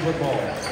Cleveland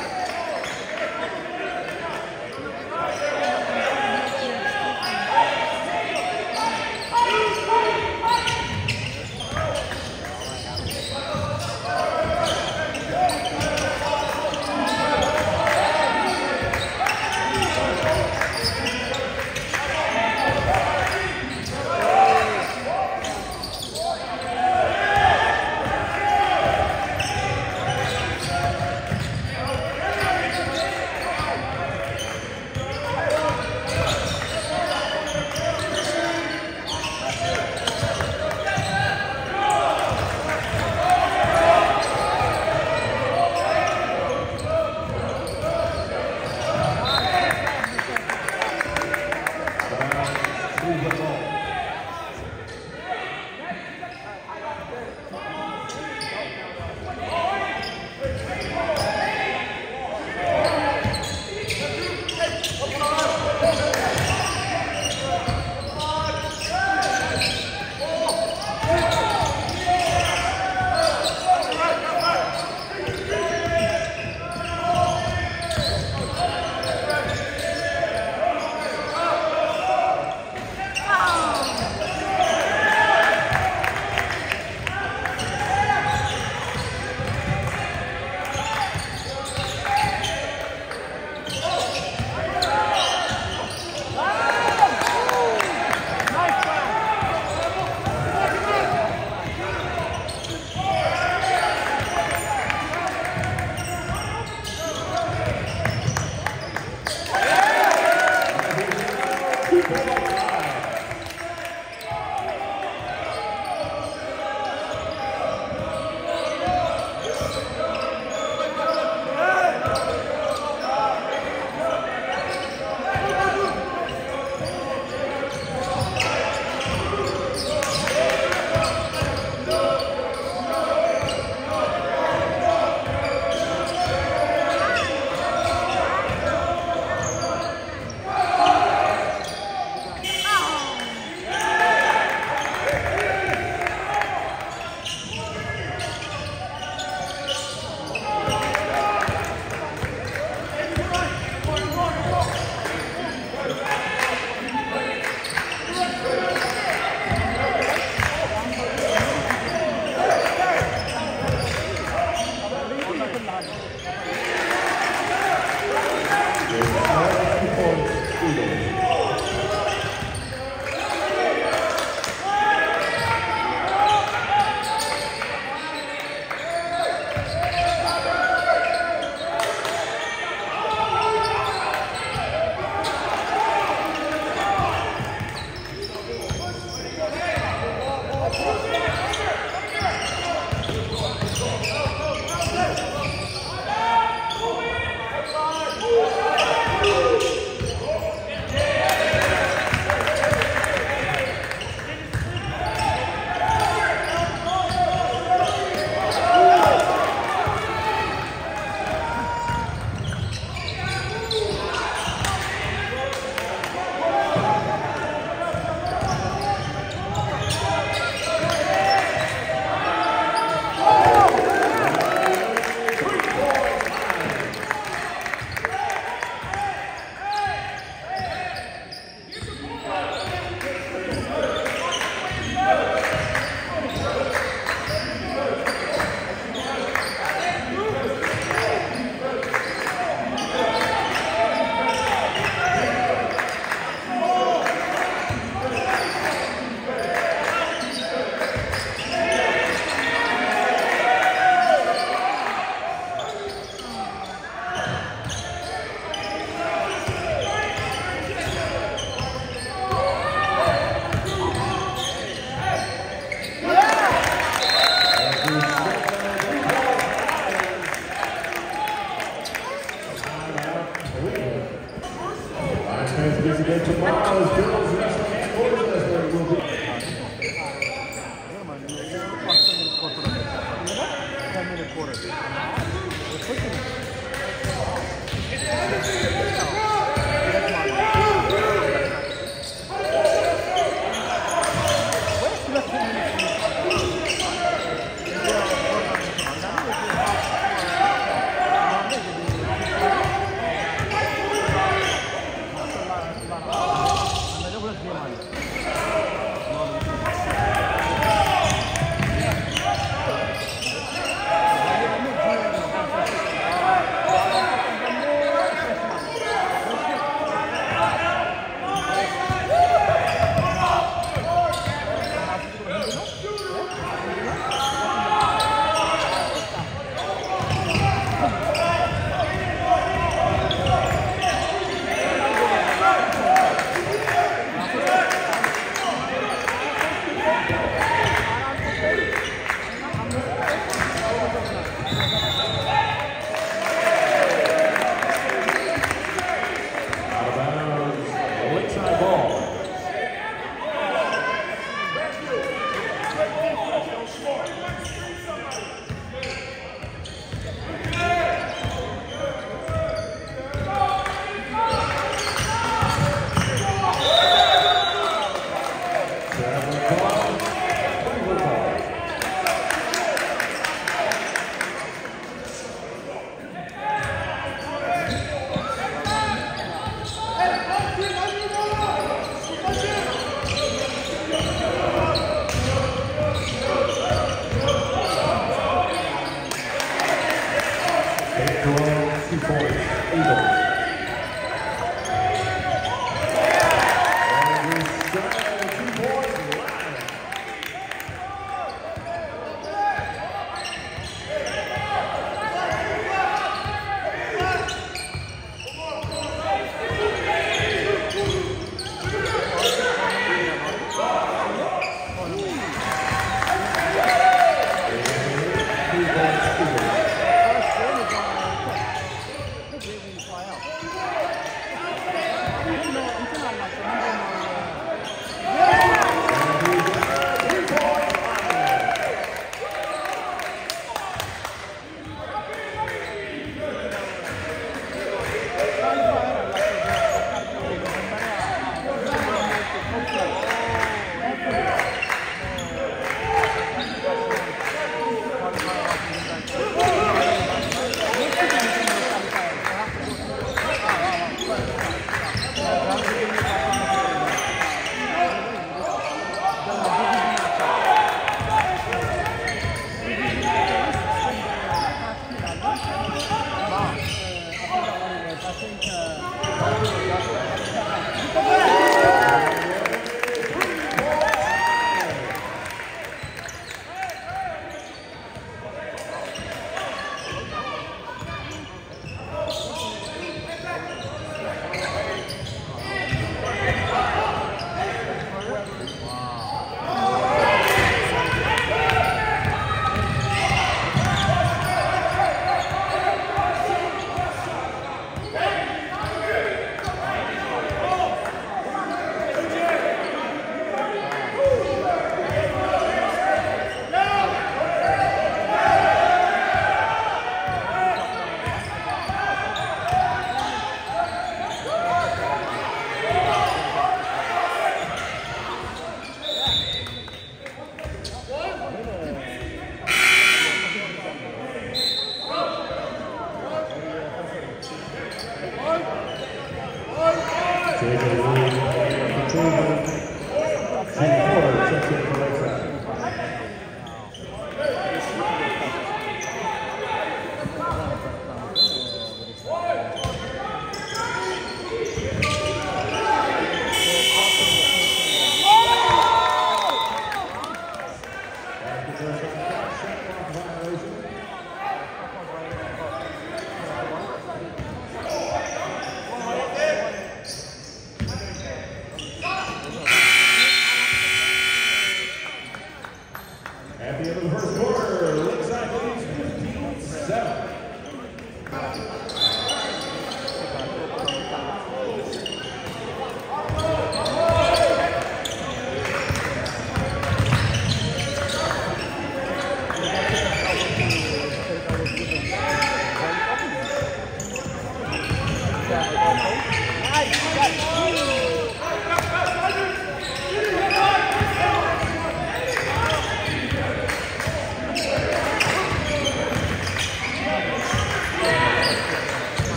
JJ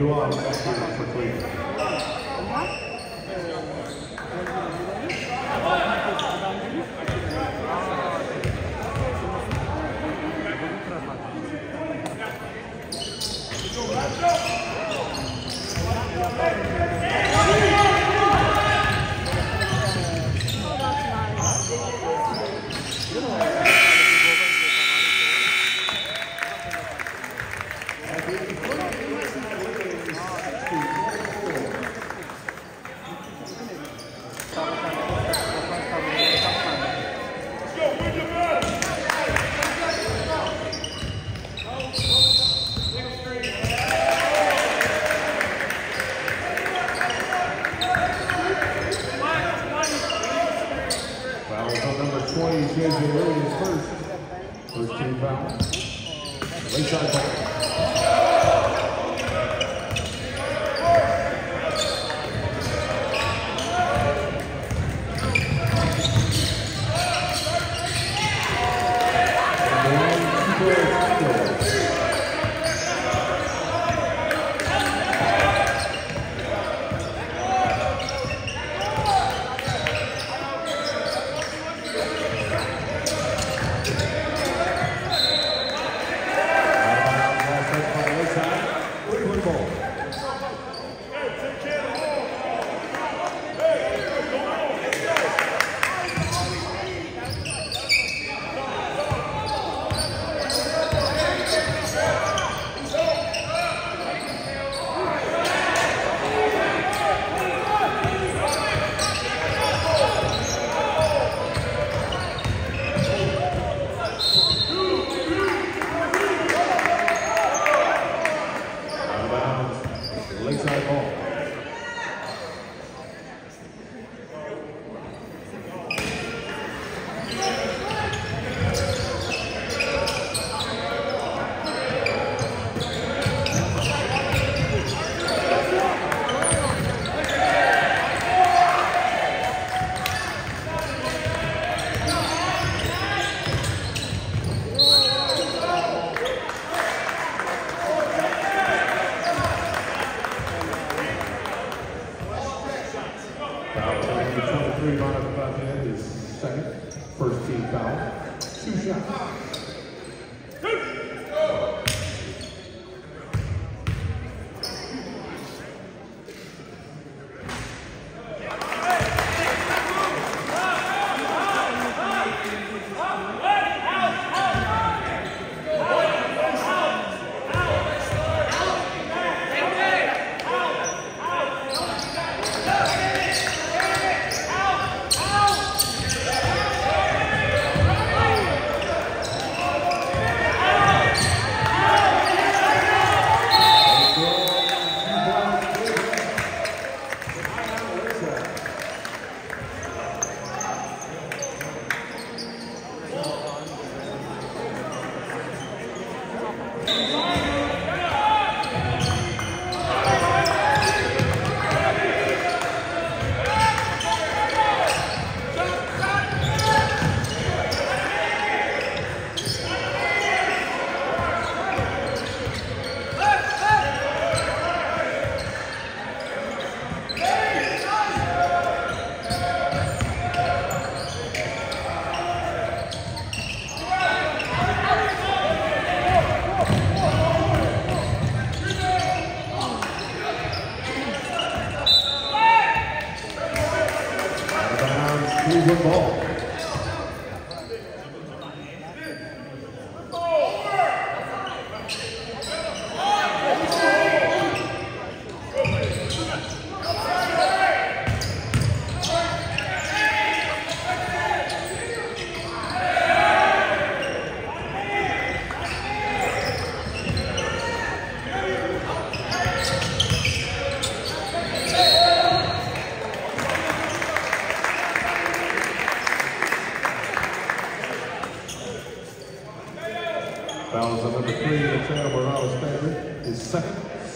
Hayden Duan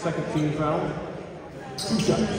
second, team foul. Two shots.